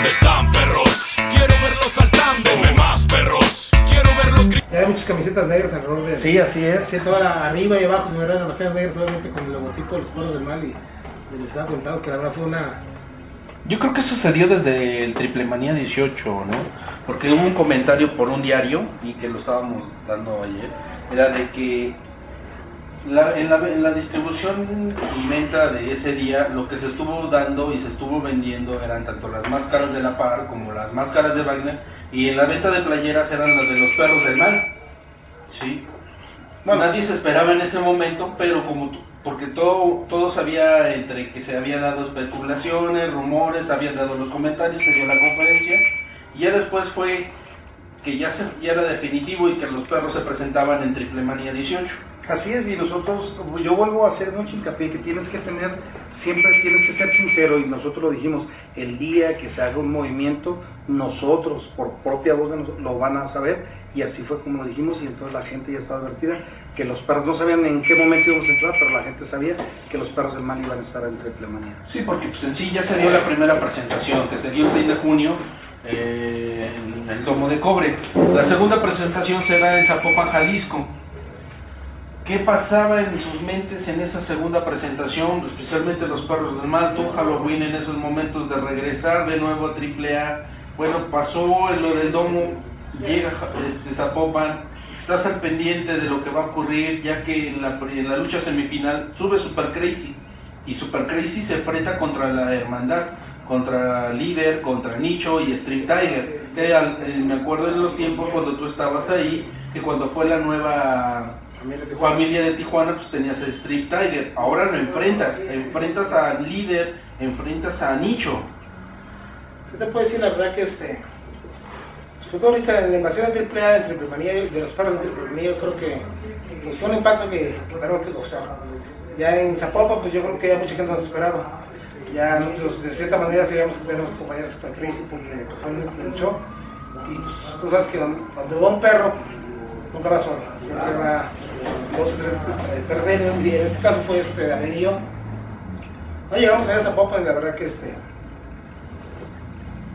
¿Dónde están perros? Quiero verlos saltando. Deme más perros. Quiero verlos gritando. Ya hay muchas camisetas negras alrededor de. Sí, así es. Sí, toda la- arriba y abajo se me ven demasiadas negras, obviamente con el logotipo de los pueblos del mal. Y, y les estaba contando que la verdad fue una. Yo creo que sucedió desde el Triple Manía 18, ¿no? Porque hubo un comentario por un diario, y que lo estábamos dando ayer, era de que la- en, la, en la distribución y venta de ese día, lo que se estuvo dando y se estuvo vendiendo eran tanto las máscaras de la par como las máscaras de Wagner, y en la venta de playeras eran las de los perros del mal. ¿Sí? Nadie se esperaba en ese momento, pero como porque todo, todo sabía entre que se habían dado especulaciones, rumores, habían dado los comentarios, se dio la conferencia, y ya después fue que ya, se, ya era definitivo y que los perros se presentaban en Triple Manía 18. Así es, y nosotros, yo vuelvo a hacer mucho hincapié que tienes que tener, siempre tienes que ser sincero, y nosotros lo dijimos, el día que se haga un movimiento, nosotros, por propia voz de nosotros, lo van a saber, y así fue como lo dijimos, y entonces la gente ya está advertida, que los perros, no sabían en qué momento íbamos a entrar, pero la gente sabía que los perros del mal iban a estar en triple manía. Sí, porque pues, en sí ya se dio la primera presentación, que se dio el 6 de junio eh, en el Domo de Cobre. La segunda presentación se da en Zapopan, Jalisco. ¿Qué pasaba en sus mentes en esa segunda presentación, especialmente los perros del mal? Tú, Halloween, en esos momentos de regresar de nuevo a AAA. Bueno, pasó en lo del Domo, llega este, Zapopan, estás al pendiente de lo que va a ocurrir, ya que en la, en la lucha semifinal sube Super Crazy y Super Crazy se enfrenta contra la hermandad, contra Líder, contra Nicho y Stream Tiger. Eh, me acuerdo en los tiempos cuando tú estabas ahí, que cuando fue la nueva Familia de Tijuana. familia de Tijuana, pues tenías a Stream Tiger. Ahora lo enfrentas, enfrentas a Líder, enfrentas a Nicho. Yo te puedo decir la verdad que este. Pues, con todo esto, la invasión de AAA, de Triple Manía, de los perros de Triple Manía, yo creo que pues, fue un impacto que, claro, que, o sea, ya en Zapopan, pues yo creo que ya mucha gente nos esperaba. Ya nosotros, de cierta manera, sabíamos que teníamos compañeros super crazy porque pues, fue un show. Y pues tú sabes que donde, donde va un perro, nunca va solo, siempre va dos o tres, eh, tres de él, y en este caso fue este, David. No llegamos a esa popa y la verdad que este.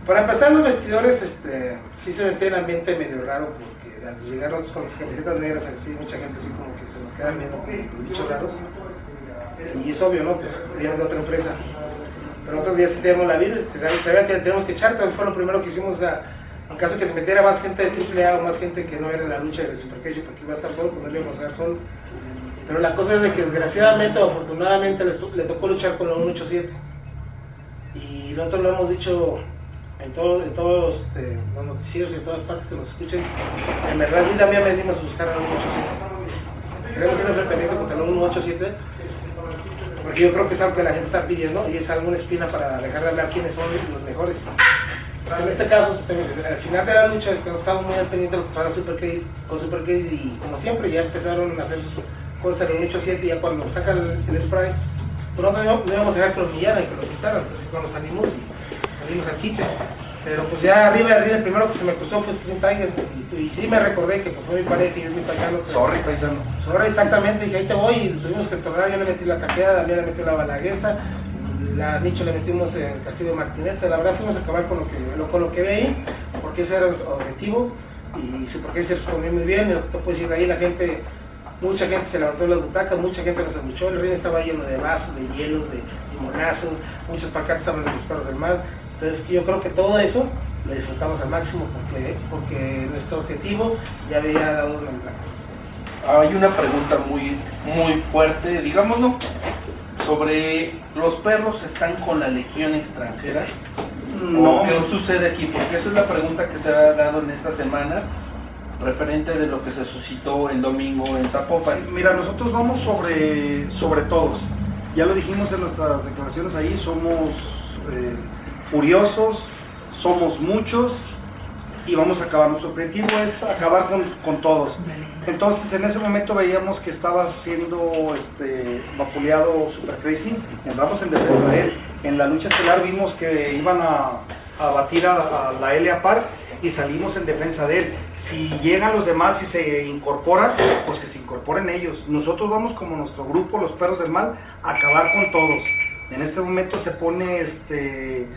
Para empezar los vestidores, este, sí se metía en ambiente medio raro porque al llegar nosotros con las camisetas negras así, mucha gente así como que se nos quedan viendo como bichos raros. Y es obvio, ¿no? Pues vienes de otra empresa. Pero nosotros ya sentíamos la vibra, se sabía, que tenemos que echar, entonces fue lo primero que hicimos, o en caso que se metiera más gente de AAA o más gente que no era en la lucha de Super Crazy porque iba a estar solo, pues no íbamos a dar solo. Pero la cosa es de que desgraciadamente o afortunadamente le tocó luchar con la 187. Y nosotros lo hemos dicho en, todo, en todos este, los noticieros y en todas partes que nos escuchen. En verdad, y también venimos a buscar a la 187. Queremos un enfrentamiento contra la 187. Porque yo creo que es algo que la gente está pidiendo y es alguna espina para dejar de hablar quiénes son los mejores. En este caso, al final de la lucha, este, estamos muy al pendiente de lo que pasa con Super Case y como siempre ya empezaron a hacer sus cosas en el 187 y ya cuando sacan el, el spray, pues nosotros no, íbamos a dejar que lo humillaran y que lo quitaran, pues cuando salimos y salimos al quite. Pero pues ya arriba, arriba, el primero que se me cruzó fue Stream Tiger y, y sí me recordé que pues, fue mi pareja y es mi paisano. Sorry, paisano. Ahora exactamente, dije, ahí te voy, y tuvimos que estorbar, yo le metí la taqueada, también le metí la balaguesa, la Nicho le metimos el Castillo de Martínez, la verdad fuimos a acabar con lo que, lo, con lo que ve ahí, porque ese era el objetivo, y su porque se respondió muy bien, que te puedo decir, ahí la gente, mucha gente se levantó de las butacas, mucha gente nos abuchó, el ring estaba lleno de vasos, de hielos, de limonazos, muchas pancartas estaban de los perros del mal, entonces yo creo que todo eso lo disfrutamos al máximo, porque, porque nuestro objetivo ya había dado en el. Hay una pregunta muy, muy fuerte, digámoslo, sobre los perros están con la legión extranjera. No, ¿O qué sucede aquí? Porque esa es la pregunta que se ha dado en esta semana, referente de lo que se suscitó el domingo en Zapopan. Sí, mira, nosotros vamos sobre, sobre todos. Ya lo dijimos en nuestras declaraciones ahí, somos eh, furiosos, somos muchos y vamos a acabar. Nuestro objetivo es acabar con, con todos. Entonces en ese momento veíamos que estaba siendo este, vapuleado Super Crazy, entramos en defensa de él. En la lucha estelar vimos que iban a, a batir a, la Elia Park y salimos en defensa de él. Si llegan los demás y se incorporan, pues que se incorporen ellos. Nosotros vamos como nuestro grupo, los perros del mal, a acabar con todos. En este momento se pone este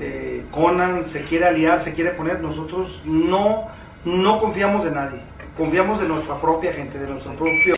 eh, Conan se quiere aliar, se quiere poner, nosotros no, no confiamos de nadie, confiamos de nuestra propia gente, de nuestro propio